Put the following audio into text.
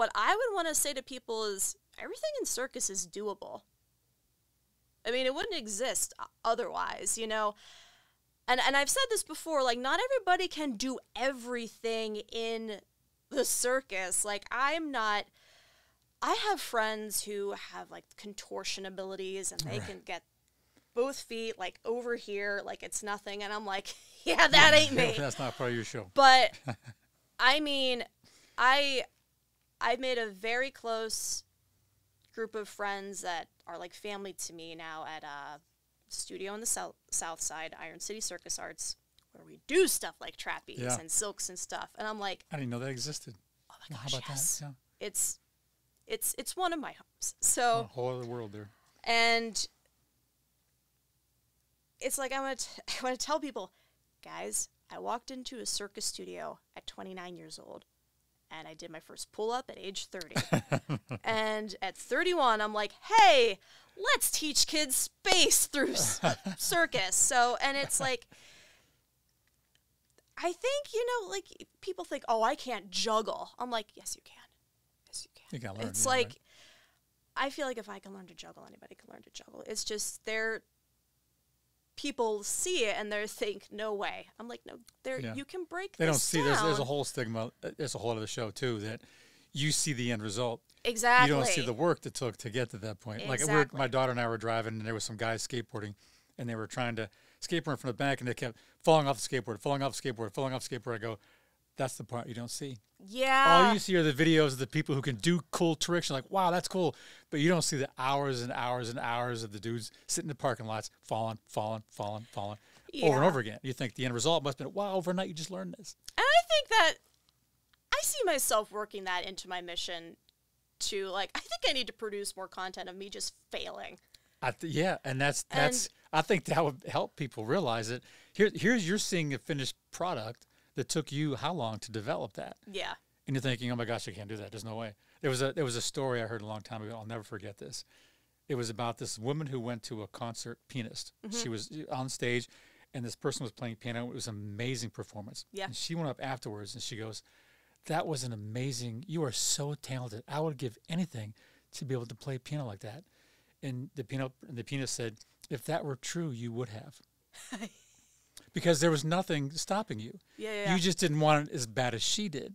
what I would want to say to people is everything in circus is doable. I mean, it wouldn't exist otherwise, you know. And and I've said this before, like not everybody can do everything in the circus. Like I'm not I have friends who have like contortion abilities and they Right. can get both feet like over here like it's nothing and I'm like, yeah, that ain't me. That's not part of your show. But I mean, I I made a very close group of friends that are like family to me now at a studio in the south south side, Iron City Circus Arts, where we do stuff like trapeze Yeah. and silks and stuff. And I'm like, I didn't know that existed. oh my Well, gosh, how about yes. that? Yeah. It's it's it's one of my homes. A So whole other world there. and it's like I want to I want to tell people, guys, I walked into a circus studio at 29 years old and I did my first pull up at age 30. and at 31 I'm like, "Hey, let's teach kids space through circus." So, and it's like I think, you know, like people think, "Oh, I can't juggle." I'm like, "Yes, you can. Yes, you can." You gotta learn. it's yeah, like right. I feel like if I can learn to juggle, anybody can learn to juggle. It's just they're people see it and they think, "No way." I'm like, "No, there Yeah. you can break." they don't see. There's, there's a whole stigma. uh, There's a whole other show too that you see the end result. exactly. You don't see the work that took to get to that point. Like we were, my daughter and I were driving, and there was some guys skateboarding, and they were trying to skateboard from the back, and they kept falling off the skateboard, falling off the skateboard, falling off the skateboard. I go, that's the part you don't see. yeah. All you see are the videos of the people who can do cool tricks. You're like, wow, that's cool. But you don't see the hours and hours and hours of the dudes sitting in the parking lots, falling, falling, falling, falling, over and over again. You think the end result must have been, wow, overnight you just learned this. And I think that I see myself working that into my mission to like I think I need to produce more content of me just failing. I th- yeah, and that's And- that's. I think that would help people realize it. Here, here's you're seeing a finished product that took you how long to develop that, Yeah. and you're thinking, oh my gosh, I can't do that. There's no way. There was a there was a story I heard a long time ago. I'll never forget this. It was about this woman who went to a concert pianist. Mm-hmm. She was on stage, and this person was playing piano. It was an amazing performance. Yeah. And she went up afterwards and she goes, "That was an amazing. You are so talented. I would give anything to be able to play piano like that." And the piano, the pianist said, "If that were true, you would have." because there was nothing stopping you. Yeah, yeah. You just didn't want it as bad as she did.